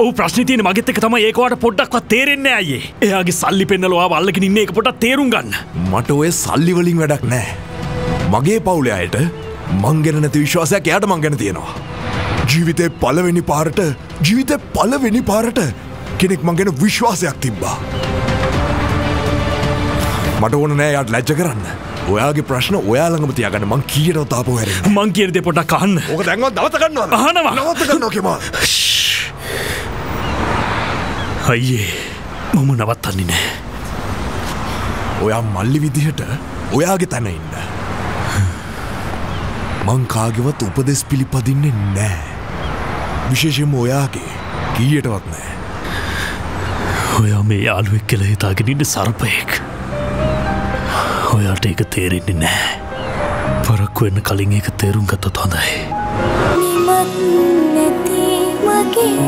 ඔහු ප්‍රශ්න තියෙන මගෙත් එක තම ඒකවාට පොඩ්ඩක්වත් තේරෙන්නේ අයේ එයාගේ සල්ලි පෙන්නලවා අල්ලගෙන ඉන්න එක පොට තේරුම් ගන්න මට ඔය සල්ලිවලින් වැඩක් නෑ. මගේ පවුලේ අයට මං ගැන නැති විශ්වාසයක් එයාට මං ගැන තියෙනවා. ජීවිතේ පලවෙනි පාරට ජීවිත පලවෙනි පාරට කෙනෙක් මං ගැන විශ්වාසයක් තිබ්බා. මට ඕන නෑ යාට ලැජ්ජ කරන්න. ඔයාගේ ප්‍රශ්න ඔයාළඟම තියාගන්න මං කීයට තාපු හැර මං කියරදේ පොඩක් කන්න ඕක දැන්වත් දවතගන්න අහනවා. නවතගන්න කෙමා අයියේ මම නවත්තන්නේ නෑ ඔයා මල්ලි විදිහට ඔයාගේ තැන ඉන්න. මං කාගෙවත් උපදෙස් පිළිපදින්නේ නෑ. විශේෂෙන්ම ඔයාගේ කීයටවත් නෑ. ඔයා මේ යාළුවෙක් කෙළ හිතාගෙනන්න සර්පයෙක් ඔයාට ඒක තේරෙන්නේ නෑ පරක්කු වෙන්න කලින් ඒක තේරුම් ගත්තත් හොඳයි නිමත් නැති මගේ